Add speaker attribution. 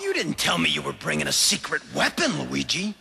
Speaker 1: You didn't tell me you were bringing a secret weapon, Luigi.